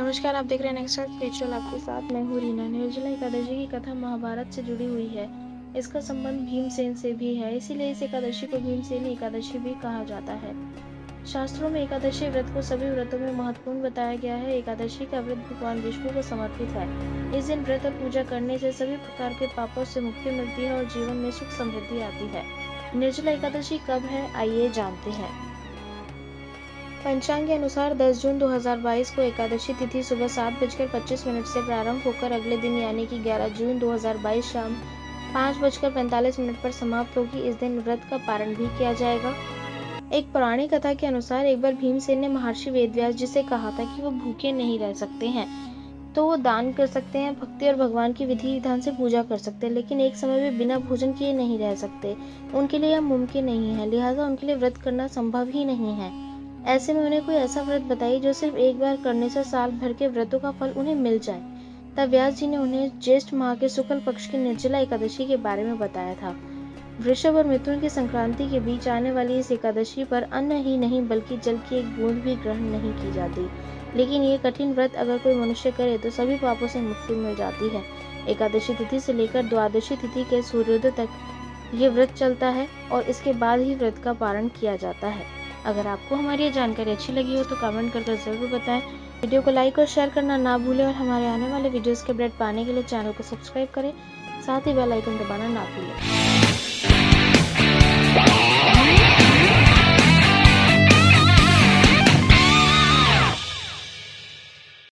नमस्कार, आप देख रहे हैं नेक्स्ट स्पिरिचुअल आपके साथ मैं हूँ रीना निर्जला, एकादशी की कथा महाभारत से जुड़ी हुई है। इसका संबंध भीमसेन से भी है, इसीलिए इस एकादशी को भीमसेन एकादशी भी कहा जाता है। शास्त्रों में एकादशी व्रत को सभी व्रतों में महत्वपूर्ण बताया गया है। एकादशी का व्रत भगवान विष्णु को समर्पित है। इस दिन व्रत और पूजा करने से सभी प्रकार के पापों से मुक्ति मिलती है और जीवन में सुख समृद्धि आती है। निर्जला एकादशी कब है, आइए जानते हैं। पंचांग के अनुसार 10 जून 2022 को एकादशी तिथि सुबह सात बजकर पच्चीस मिनट से प्रारंभ होकर अगले दिन, यानी कि 11 जून 2022 शाम पाँच बजकर पैंतालीस मिनट पर समाप्त होगी। इस दिन व्रत का पारण भी किया जाएगा। एक पुरानी कथा के अनुसार एक बार भीमसेन ने महर्षि वेदव्यास जी से कहा था कि वो भूखे नहीं रह सकते हैं तो वो दान कर सकते हैं, भक्ति और भगवान की विधि विधान से पूजा कर सकते हैं, लेकिन एक समय में बिना भोजन किए नहीं रह सकते। उनके लिए यह मुमकिन नहीं है, लिहाजा उनके लिए व्रत करना संभव ही नहीं है। ऐसे में उन्हें कोई ऐसा व्रत बताइए जो सिर्फ़ एक बार करने से साल भर के व्रतों का फल उन्हें मिल जाए। तब व्यास जी ने उन्हें ज्येष्ठ माह के शुक्ल पक्ष की निर्जला एकादशी के बारे में बताया था। वृषभ और मिथुन की संक्रांति के बीच आने वाली इस एकादशी पर अन्न ही नहीं, बल्कि जल की एक बूंद भी ग्रहण नहीं की जाती। लेकिन ये कठिन व्रत अगर कोई मनुष्य करे तो सभी पापों से मुक्ति मिल जाती है। एकादशी तिथि से लेकर द्वादशी तिथि के सूर्योदय तक ये व्रत चलता है और इसके बाद ही व्रत का पारण किया जाता है। अगर आपको हमारी ये जानकारी अच्छी लगी हो तो कमेंट करके ज़रूर बताएँ। वीडियो को लाइक और शेयर करना ना भूलें और हमारे आने वाले वीडियोज़ के अपडेट पाने के लिए चैनल को सब्सक्राइब करें। साथ ही बेलाइकन दबाना ना भूलें।